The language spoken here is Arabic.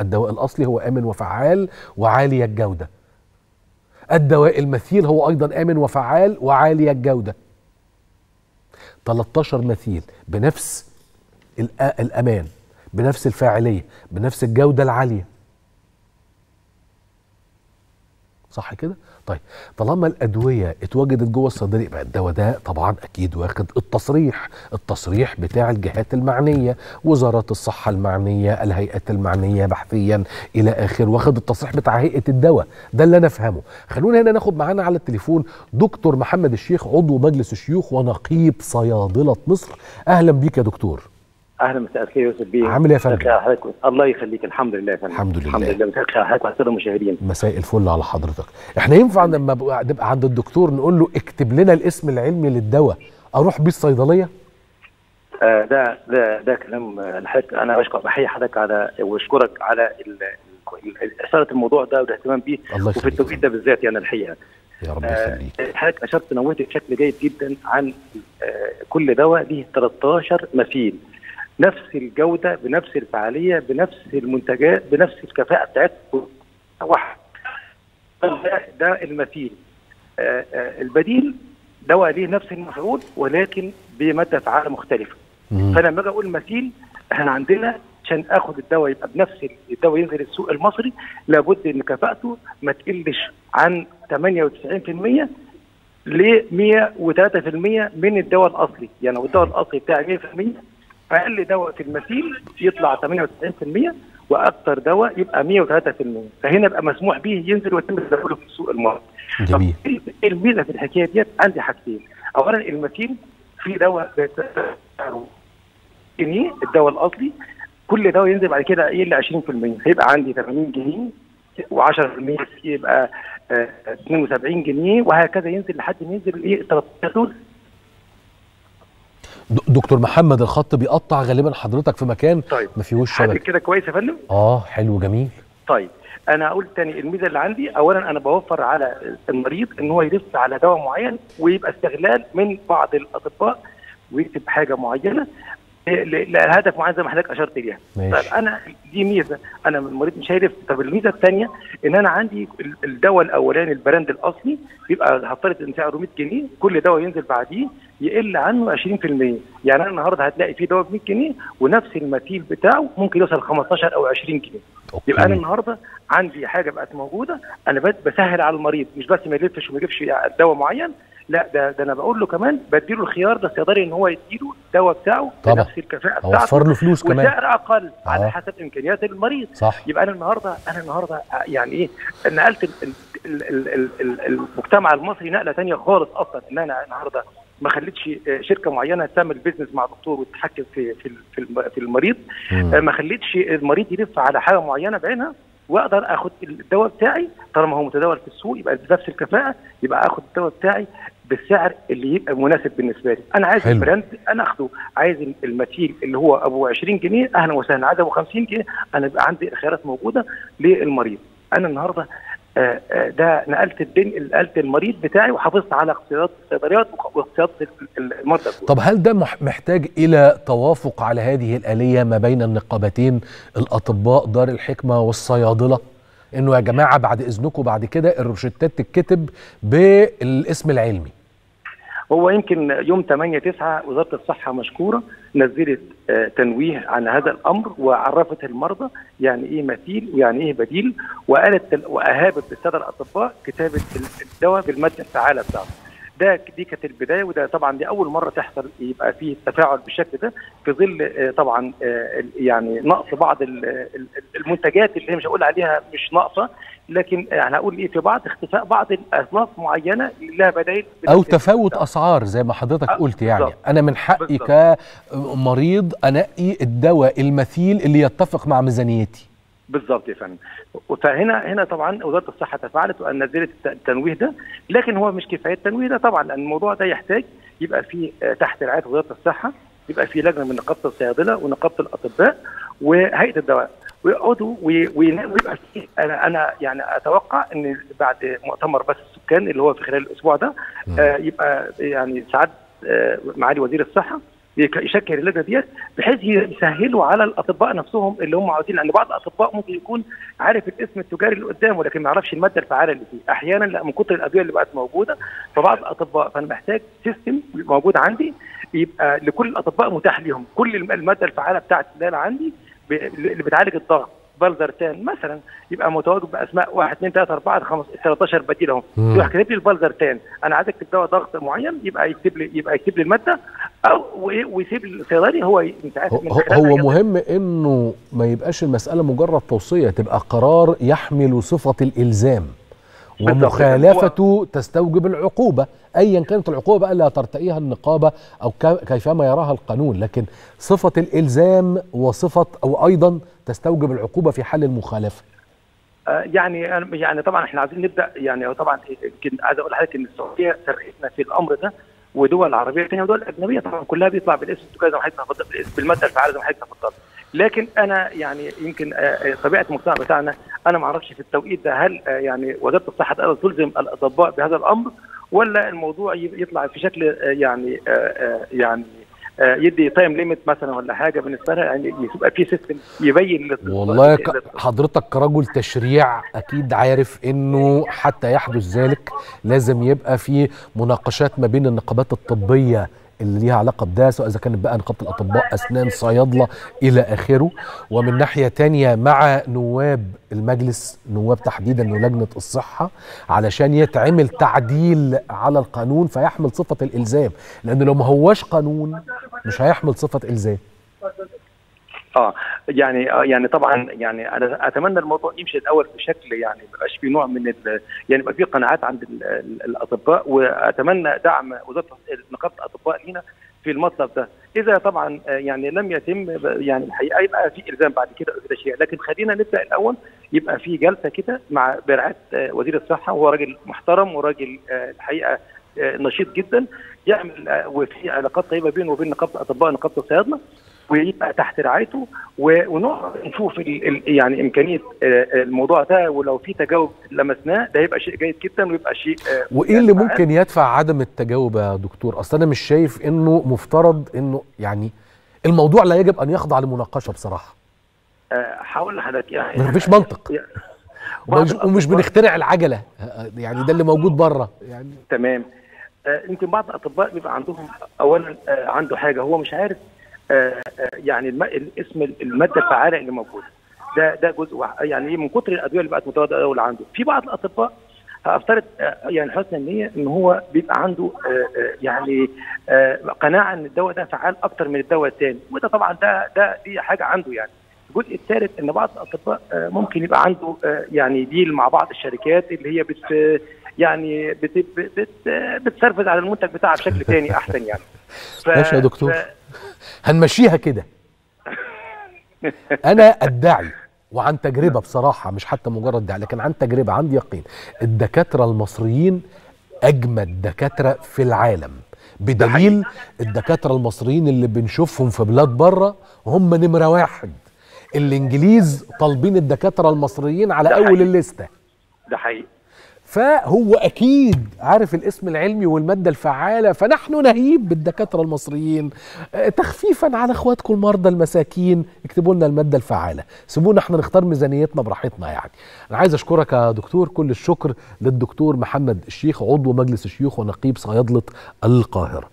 الدواء الأصلي هو آمن وفعال وعالي الجودة. الدواء المثيل هو أيضا آمن وفعال وعالي الجودة. 13 مثيل بنفس الأمان بنفس الفاعلية بنفس الجودة العالية. صح كده؟ طيب طالما الأدوية اتوجدت جوه الصيدليه يبقى الدواء ده طبعا أكيد واخد التصريح. التصريح بتاع الجهات المعنية وزارات الصحة المعنية الهيئات المعنية بحثيا إلى اخره واخد التصريح بتاع هيئة الدواء. ده اللي أنا أفهمه. خلونا هنا ناخد معانا على التليفون دكتور محمد الشيخ عضو مجلس الشيوخ ونقيب صيادلة مصر. أهلا بيك يا دكتور. أهلا مساء الخير يا يوسف بيه. عامل إيه يا فندم؟ الله يخليك. الحمد لله يا فندم. الحمد لله. الحمد لله. مساء الخير على حضرتك وعلى الساده المشاهدين. مساء الفل على حضرتك. إحنا ينفع لما نبقى عند الدكتور نقول له اكتب لنا الاسم العلمي للدواء أروح بيه الصيدلية؟ آه ده ده ده كلام الحقيقة أنا بشكر بحيي حضرتك على واشكرك على إثارة الموضوع ده والاهتمام بيه. الله وفي التوقيت ده بالذات يعني الحقيقة. يا رب يخليك. آه حضرتك اشرت نوهت بشكل جيد جدا عن آه كل دواء ليه 13 مثيل نفس الجودة بنفس الفعالية بنفس المنتجات بنفس الكفاءة بتاعتهم واحد. ده, ده المثيل. آآ آآ البديل دواء ليه نفس المفعول ولكن بمادة فعالة مختلفة. مم. فأنا لما أجي أقول مثيل إحنا عندنا عشان آخد الدواء يبقى بنفس الدواء ينزل السوق المصري لابد إن كفاءته ما تقلش عن 98% ل 103% من الدواء الأصلي. يعني لو الدواء الأصلي بتاعي 100% أقل دواء في المثيل يطلع 98% وأكثر دواء يبقى 103% فهنا يبقى مسموح به ينزل ويتم تداوله في السوق المصري. جميل. الميزة في الحكاية ديت؟ عندي حاجتين. اولا المثيل في دواء جنيه الدواء الأصلي. كل دواء ينزل بعد كده يقل 20% هيبقى عندي 80 جنيه و10% يبقى 72 جنيه وهكذا ينزل لحد ما ينزل إيه 13 دكتور محمد الخط بيقطع غالبا حضرتك في مكان طيب. ما فيهوش شبكه كده كويس يا فندم؟ آه حلو جميل. طيب أنا أقول تاني الميزة اللي عندي. اولا أنا بوفر على المريض إن هو يلف على دواء معين ويبقى استغلال من بعض الأطباء ويكتب حاجة معينة. لهدف معين زي ما حضرتك أشرت ليها. طيب أنا دي ميزة. أنا المريض مش هيلف طب الميزة الثانية إن أنا عندي الدواء الأولاني البراند الأصلي بيبقى هفترض ان سعره 100 جنيه. كل دواء ينزل بعديه يقل عنه 20% يعني أنا النهارده هتلاقي في دواء ب 100 جنيه ونفس المثيل بتاعه ممكن يوصل 15 أو 20 جنيه. okay. يبقى أنا النهارده عندي حاجة بقت موجودة. أنا بس بسهل على المريض. مش بس ما يلفش وما يجيبش دواء معين. لا ده ده أنا بقول له كمان بديله الخيار ده الصيدلي إن هو يديله الدواء بتاعه طبعا. بنفس الكفاءة بتاعته. اوفر له فلوس كمان. وسعر أقل آه. على حسب إمكانيات المريض. صح. يبقى أنا النهارده أنا النهارده يعني إيه نقلت ال- ال- ال- ال- ال- المجتمع المصري نقلة ثانية خالص أصلا إن أنا النهارده ما خليتش شركة معينة تعمل business مع دكتور وتتحكم في في في الم- في المريض. مم. ما خليتش المريض يلف على حاجة معينة بعينها وأقدر آخد الدواء بتاعي. طالما هو متداول في السوق يبقى بنفس الكفاءة يبقى آخد الدواء بتاعي. بالسعر اللي يبقى مناسب بالنسبة لي. أنا عايز حلو. ال brand أنا أخده. عايز المثيل اللي هو أبو 20 جنيه أهلا وسهلا. عايز أبو 50 جنيه أنا يبقى عندي الخيارات موجودة للمريض. أنا النهارده آه، آه، ده نقلت الدين نقلت المريض بتاعي وحافظت على اقتصادات الصيدليات واقتصاد المرضى طب هل ده مح- محتاج إلى توافق على هذه الآلية ما بين النقابتين الأطباء دار الحكمة والصيادلة؟ انه يا جماعة بعد إذنكم بعد كده الروشتات تتكتب بالاسم العلمي هو يمكن يوم 8 9 وزارة الصحة مشكورة نزلت آه، تنويه عن هذا الأمر وعرفت المرضى يعني إيه مثيل ويعني إيه بديل وقالت وأهابت الساده الأطباء كتابة الدواء بالماده الفعالة بتاعته. ده دي كانت البداية وده طبعا دي أول مرة تحصل يبقى فيه تفاعل بالشكل ده في ظل آه، طبعا آه، يعني نقص بعض ال- ال- المنتجات اللي هي مش هقول عليها مش ناقصة لكن يعني هقول إيه في بعض اختفاء بعض الأصناف معينة لها بدائل أو تفاوت أسعار زي ما حضرتك آه، قلت يعني بالظبط. أنا من حقي. كمريض أنقي الدواء المثيل اللي يتفق مع ميزانيتي بالظبط يا فندم فهنا هنا طبعا وزارة الصحة تفاعلت وان نزلت التنويه ده لكن هو مش كفاية التنويه ده طبعا لأن الموضوع ده يحتاج يبقى في آه، تحت رعاية وزارة الصحة يبقى في لجنة من نقابة الصيادلة ونقابة الأطباء وهيئة الدواء ويقعدوا وي- وي- ويبقى في أنا أنا يعني أتوقع إن بعد مؤتمر بس السكان اللي هو في خلال الأسبوع ده. آه، يبقى يعني سعاده آه، معالي وزير الصحة يشكل اللجنة ديت بحيث يسهلوا على الأطباء نفسهم اللي هم عاوزين لأن بعض الأطباء ممكن يكون عارف الاسم التجاري اللي قدامه لكن ما يعرفش المادة الفعالة اللي فيه. أحيانا لا من كتر الأدوية اللي بقت موجودة فبعض الأطباء فأنا محتاج system موجود عندي يبقى لكل الأطباء متاح ليهم. كل الم- المادة الفعالة بتاعت اللي أنا عندي اللي بتعالج الضغط. valsartan مثلا يبقى متواجد بأسماء 1 2 3 4 5 13 بديل أهو. يروح كاتب لي ال valsartan أنا عايز اكتب دواء ضغط معين يبقى يكتب لي يبقى يكتب لي المادة أو ويسيب الصيدلي هو ي- انت عارف هو, هو- مهم إنه ما يبقاش المسألة مجرد توصية تبقى قرار يحمل صفة الإلزام. ومخالفته تستوجب العقوبة. ايا كانت العقوبة بقى اللي هترتقيها النقابة أو كيفما يراها القانون لكن صفة الإلزام وصفة أو أيضا تستوجب العقوبة في حال المخالفة. آه، يعني يعني طبعا إحنا عايزين نبدأ يعني طبعا يمكن عايز أقول لحضرتك إن السعودية سبقتنا في الأمر ده ودول عربية ثانية ودول أجنبية. طبعا كلها بيطلع بالاسم. تفضلت بالاسم. بالماده الفعاله زي ما حضرتك تفضلت لكن أنا يعني يمكن آه، آه، طبيعة المجتمع بتاعنا أنا ما أعرفش في التوقيت ده هل آه، يعني وزارة الصحة تلزم الأطباء بهذا الأمر ولا الموضوع يطلع في شكل يعني يعني يدي time limit مثلا ولا حاجة بالنسبة لها يعني يبقى في system يبين والله ك- حضرتك كرجل تشريع أكيد عارف إنه حتى يحدث ذلك لازم يبقى في مناقشات ما بين النقابات الطبية اللي ليها علاقة بده سواء اذا كانت بقى نقابة الأطباء أسنان صيادلة إلى آخره. ومن ناحية تانية مع نواب المجلس نواب تحديدا لجنة الصحة علشان يتعمل تعديل على القانون فيحمل صفة الإلزام. لأن لو ما هواش قانون مش هيحمل صفة إلزام. آه يعني آه يعني طبعا يعني أنا أتمنى الموضوع يمشي الأول بشكل يعني ما يبقاش في نوع من يعني يبقى في قناعات عند ال- ال- الأطباء وأتمنى دعم وزارة نقابة الأطباء لينا في المطلب ده. إذا طبعا آه يعني لم يتم يعني الحقيقة يبقى في إلزام بعد كده أو شيء. لكن خلينا نبدأ الأول يبقى في جلسة كده مع برعاية آه وزير الصحة وهو راجل محترم وراجل آه الحقيقة نشيط جدا يعمل وفي علاقات طيبة بينه وبين نقابة الأطباء ونقابة الصيادله ويبقى تحت رعايته ونقعد نشوف يعني إمكانية آه، الموضوع ده ولو في تجاوب لمسناه ده يبقى شيء جيد جدا ويبقى شيء آه، وإيه اللي. ممكن يدفع عدم التجاوب يا دكتور؟ أصل أنا مش شايف إنه مفترض إنه يعني الموضوع لا يجب أن يخضع لمناقشة بصراحة. آه، هقول لحضرتك يعني مفيش منطق. ومش, بنخترع العجلة. يعني ده اللي موجود بره يعني تمام. يمكن بعض الأطباء بيبقى عندهم اولا عنده حاجة هو مش عارف يعني الاسم المادة الفعالة اللي موجودة. ده ده جزء واحد. يعني إيه من كتر الأدوية اللي بقت متواجده اللي عنده في بعض الأطباء هفترض آه، يعني حسن النية إن هو بيبقى عنده آه، آه، يعني قناعة إن الدواء ده فعال أكتر من الدواء الثاني وده طبعا ده ده دي حاجة عنده يعني. الجزء الثالث إن بعض الأطباء ممكن يبقى عنده يعني ديل مع بعض الشركات اللي هي بت يعني بت بت بتسرفز على المنتج بتاعها بشكل تاني أحسن يعني. ف- ماشي يا دكتور. هنمشيها كده. أنا ادعي وعن تجربة بصراحة مش حتى مجرد ادعي لكن عن تجربة عندي يقين. الدكاترة المصريين أجمد دكاترة في العالم. بدليل الدكاترة المصريين اللي بنشوفهم في بلاد بره هم نمرة واحد. الإنجليز طالبين الدكاترة المصريين على أول. الليستة. ده حقيقي. فهو أكيد عارف الاسم العلمي والمادة الفعالة فنحن نهيب بالدكاترة المصريين. آه، تخفيفا على أخواتكم المرضى المساكين اكتبوا لنا المادة الفعالة. سيبونا إحنا نختار ميزانيتنا براحتنا يعني. أنا عايز أشكرك يا دكتور كل الشكر للدكتور محمد الشيخ عضو مجلس الشيوخ ونقيب صيادلة القاهرة.